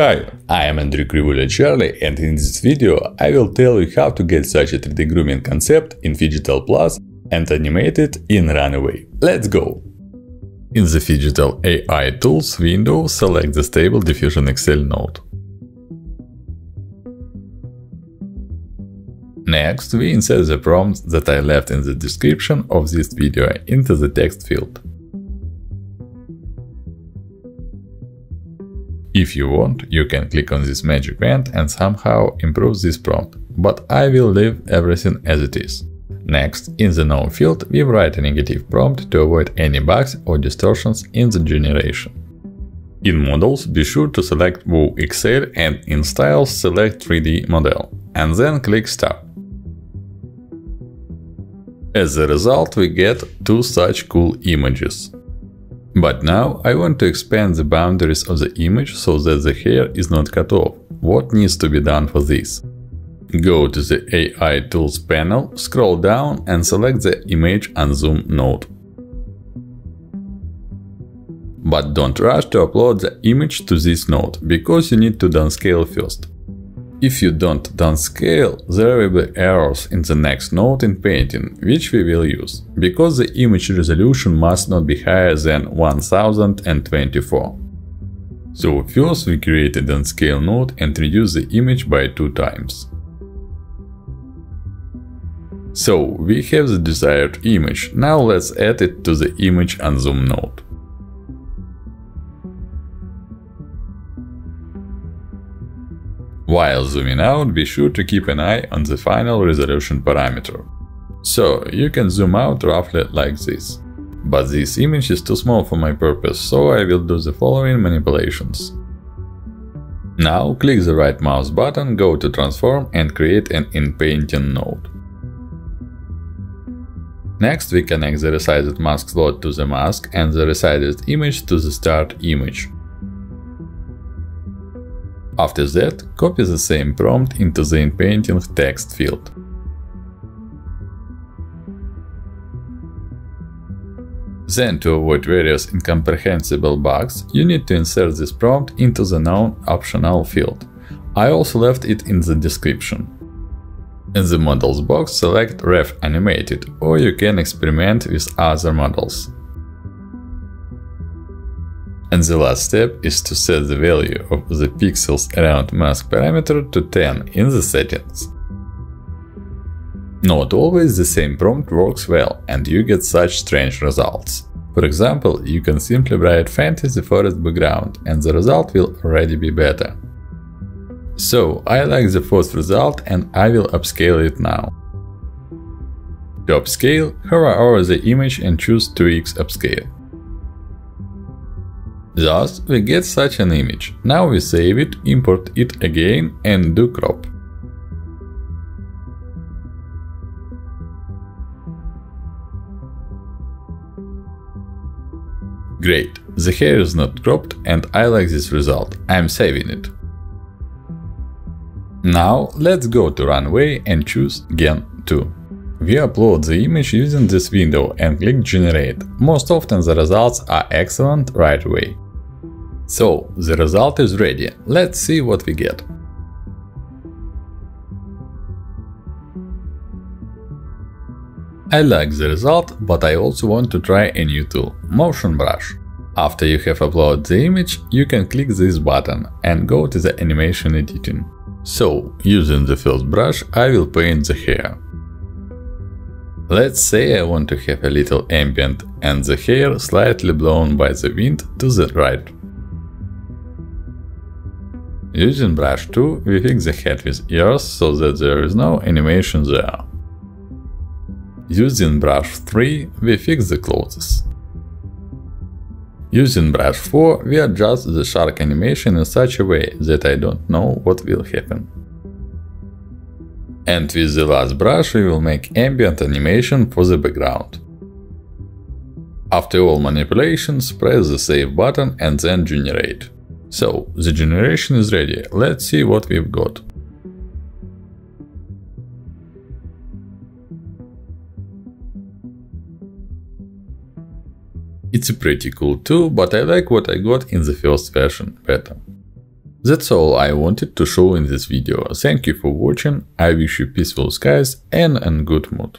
Hi, I am Andrew Krivulya Charlie and in this video I will tell you how to get such a 3D grooming concept in Phygital Plus and animate it in Runway. Let's go! In the Phygital AI Tools window, select the Stable Diffusion XL node. Next, we insert the prompts that I left in the description of this video into the text field. If you want, you can click on this magic wand and somehow improve this prompt, but I will leave everything as it is. Next, in the Known field, we write a negative prompt to avoid any bugs or distortions in the generation. In Models, be sure to select Woo XL and in Styles select 3D model, and then click Stop. As a result, we get two such cool images. But now I want to expand the boundaries of the image so that the hair is not cut off. What needs to be done for this? Go to the AI Tools panel, scroll down and select the Image Unzoom node. But don't rush to upload the image to this node, because you need to downscale first. If you don't downscale, there will be errors in the next node inpainting, which we will use, because the image resolution must not be higher than 1024. So first we create a downscale node and reduce the image by two times. So we have the desired image, now let's add it to the image unzoom node. While zooming out, be sure to keep an eye on the final resolution parameter. So, you can zoom out roughly like this. But this image is too small for my purpose, so I will do the following manipulations. Now click the right mouse button, go to transform and create an inpainting node. Next we connect the resized mask slot to the mask and the resized image to the start image. After that, copy the same prompt into the inpainting text field. Then, to avoid various incomprehensible bugs, you need to insert this prompt into the known optional field. I also left it in the description. In the models box, select ReV Animated, or you can experiment with other models. And the last step is to set the value of the pixels around mask parameter to 10 in the settings. Not always the same prompt works well and you get such strange results. For example, you can simply write fantasy forest background and the result will already be better. So, I like the first result and I will upscale it now. To upscale, hover over the image and choose 2x upscale. Thus, we get such an image. Now we save it, import it again and do crop. Great, the hair is not cropped and I like this result, I'm saving it. Now let's go to Runway and choose Gen 2. We upload the image using this window and click Generate. Most often the results are excellent right away. So, the result is ready. Let's see what we get. I like the result, but I also want to try a new tool, Motion Brush. After you have uploaded the image, you can click this button and go to the animation editing. So, using the first brush, I will paint the hair. Let's say I want to have a little ambient and the hair slightly blown by the wind to the right. Using brush 2, we fix the head with ears so that there is no animation there. Using brush 3, we fix the clothes. Using brush 4, we adjust the shark animation in such a way that I don't know what will happen. And with the last brush we will make ambient animation for the background. After all manipulations, press the save button and then generate. So, the generation is ready, let's see what we've got. It's a pretty cool tool, but I like what I got in the first version better. That's all I wanted to show in this video. Thank you for watching, I wish you peaceful skies and a good mood.